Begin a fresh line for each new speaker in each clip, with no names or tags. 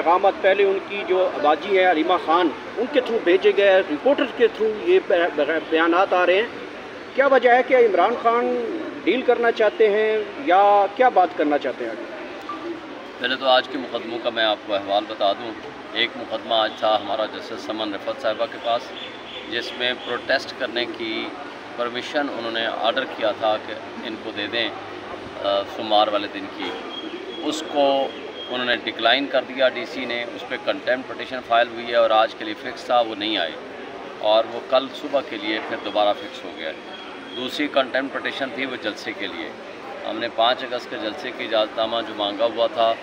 پیغامات پہلے ان کی جو باجی ہے علیمہ خان، ان کے تھرو بھیجے گئے رپورٹر کے تھرو یہ بیانات آ رہے ہیں۔ کیا وجہ ہے کہ عمران خان ڈیل کرنا چاہتے ہیں یا کیا بات کرنا چاہتے ہیں
پہلے تو آج کے مقدموں کا میں آپ کو احوال بتا دوں۔ ایک مقدمہ آج تھا ہمارا جسٹس سمن رفت صاحبہ کے پاس، جس میں پروٹیسٹ کرنے کی پرمیشن انہوں نے آرڈر کیا تھا کہ ان کو دے دیں سمار والے دن کی۔ اس کو انہوں نے ڈکلائن کر دیا ڈی سی نے، اس پہ کنٹمپ پٹیشن فائل ہوئی ہے اور آج کے لیے فکس تھا، وہ نہیں آئے۔ اور وہ کل صبح کے لیے پھر دوبارہ فکس ہو گیا۔ دوسری کنٹمپ پٹیشن تھی وہ جلسے کے لیے۔ ہم نے پانچ اگست کے جلسے کی اجازت نامہ جو مانگا ہوا تھا،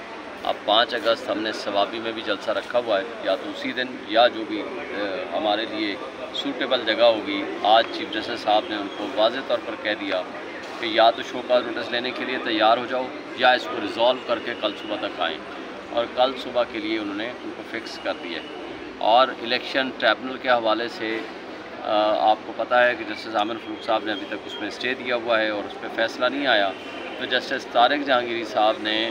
اب پانچ اگست ہم نے ثوابی میں بھی جلسہ رکھا ہوا ہے۔ یا تو اسی دن یا جو بھی ہمارے لیے سوٹیبل جگہ ہوگی۔ آج چیف جسٹس صاحب نے ان کو واضح طور پر کہہ دیا۔ کہ یا تو شو کا نوٹس لینے کے لیے تیار ہو جاؤ یا اس کو ریزالو کر کے کل صبح تک آئیں۔ اور کل صبح کے لیے انہوں نے ان کو فکس کر دیا اور الیکشن ٹریبنل کے حوالے سے آپ کو پتہ ہے کہ جسٹس عامر فروخ صاحب نے ابھی تک اس میں اسٹے دیا ہوا ہے اور اس پہ فیصلہ نہیں آیا۔ تو جسٹس طارق جہانگیری صاحب نے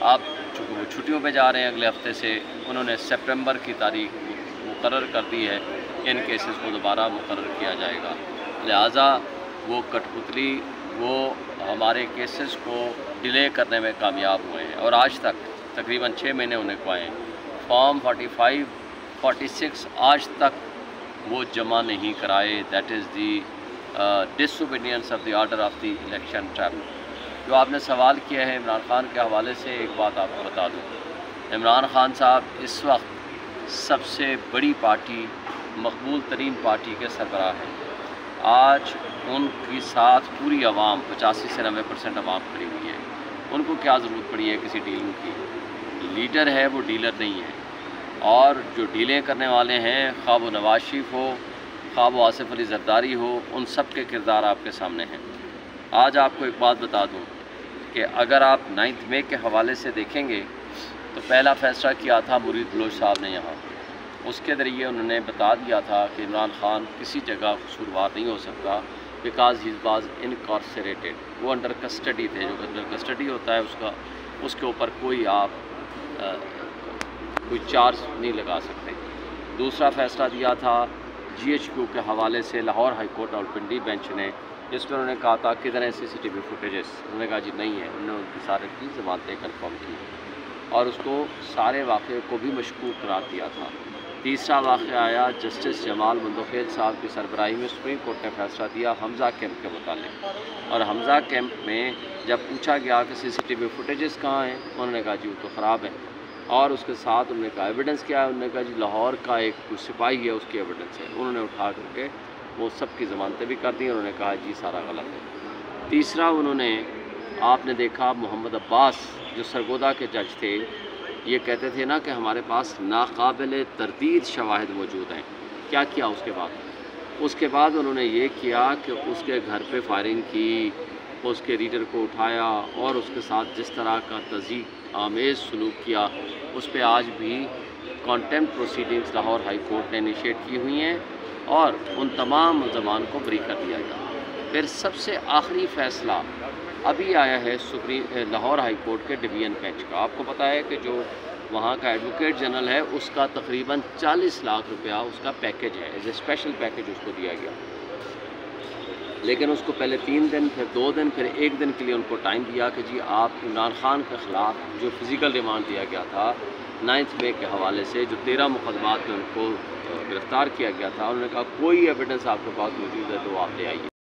آپ چونکہ وہ چھٹیوں پہ جا رہے ہیں اگلے ہفتے سے، انہوں نے سپٹمبر کی تاریخ مقرر کر دی ہے۔ ان کیسز کو دوبارہ مقرر کیا جائے گا۔ لہٰذا وہ کٹ پتلی وہ ہمارے کیسز کو ڈیلے کرنے میں کامیاب ہوئے ہیں اور آج تک تقریباً چھ مہینے ہونے کو آئے ہیں۔ Form forty five forty six آج تک وہ جمع نہیں کرائے۔ That is the disobedience of the order of the election tribunal جو آپ نے سوال کیا ہے عمران خان کے حوالے سے، ایک بات آپ کو بتا دوں۔ عمران خان صاحب اس وقت سب سے بڑی پارٹی، مقبول ترین پارٹی کے سربراہ ہیں۔ آج ان کی ساتھ پوری عوام پچاسی سے نوے پرسنٹ عوام کھڑی ہوئی ہے ان کو کیا ضرورت پڑی ہے کسی ڈیلنگ کی؟ لیڈر ہے وہ ڈیلر نہیں ہے۔ اور جو ڈیلیں کرنے والے ہیں، خواب و نواز شریف ہو، خواب و آصف علی زرداری ہو، ان سب کے کردار آپ کے سامنے ہیں۔ آج آپ کو ایک بات بتا دوں کہ اگر آپ نائنتھ مے کے حوالے سے دیکھیں گے تو پہلا فیصلہ کیا تھا مرید بلوچ صاحب نے یہاں۔ اس کے ذریعے انہوں نے بتا دیا تھا کہ عمران خان کسی جگہ قصوروار نہیں ہو سکتا بیکاز ہیز باز انکارسریٹیڈ وہ انڈر کسٹڈی تھے، جو انڈر کسٹڈی ہوتا ہے، اس کا اس کے اوپر کوئی آپ کوئی چارج نہیں لگا سکتے۔ دوسرا فیصلہ دیا تھا جی ایچ کیو کے حوالے سے لاہور ہائی کورٹ اور پنڈی بینچ نے، جس میں انہوں نے کہا تھا کدھر سی سی ٹی وی فوٹیجز انہوں نے کہا جی نہیں ہے۔ انہوں نے ان کی سارے کی ضمانتیں کنفرم کی اور اس کو سارے واقعے کو بھی مشکوک قرار دیا تھا۔ تیسرا واقعہ آیا، جسٹس جمال مندوخیل صاحب کی سربراہی میں سپریم کورٹ نے فیصلہ دیا حمزہ کیمپ کے متعلق۔ اور حمزہ کیمپ میں جب پوچھا گیا کہ سی سی ٹی وی فوٹیجز کہاں ہیں، انہوں نے کہا جی وہ تو خراب ہے اور اس کے ساتھ انہوں نے کہا ایویڈنس کیا ہے، انہوں نے کہا جی لاہور کا ایک سپاہی ہے، اس کی ایویڈنس ہے۔ انہوں نے اٹھا کر کے وہ سب کی ضمانتیں بھی کر دی انہوں نے کہا جی سارا غلط ہے۔ تیسرا، انہوں نے، آپ نے دیکھا، محمد عباس جو سرگودا کے جج تھے یہ کہتے تھے نا کہ ہمارے پاس ناقابل تردید شواہد موجود ہیں۔ کیا کیا اس کے بعد؟ اس کے بعد انہوں نے یہ کیا کہ اس کے گھر پہ فائرنگ کی، اس کے ریڈر کو اٹھایا اور اس کے ساتھ جس طرح کا تزیق آمیز سلوک کیا، اس پہ آج بھی contempt proceedings Lahore high court نے انیشیٹ کی ہوئی ہیں اور ان تمام ملزمان کو بری کر دیا گیا۔ پھر سب سے آخری فیصلہ ابھی آیا ہے سپریم لاہور ہائی کورٹ کے ڈویژن بینچ کا۔ آپ کو پتہ ہے کہ جو وہاں کا ایڈوکیٹ جنرل ہے، اس کا تقریباً چالیس لاکھ روپیہ اس کا پیکج ہے، ایز اے اسپیشل پیکج اس کو دیا گیا۔ لیکن اس کو پہلے تین دن، پھر دو دن، پھر ایک دن کے لیے ان کو ٹائم دیا کہ جی آپ عمران خان کے خلاف جو فزیکل ریمانڈ دیا گیا تھا، نائنتھ مے کے حوالے سے جو تیرہ مقدمات میں ان کو گرفتار کیا گیا تھا، انہوں نے کہا کوئی ایویڈنس آپ کے پاس موجود ہے تو آپ لے آئیے۔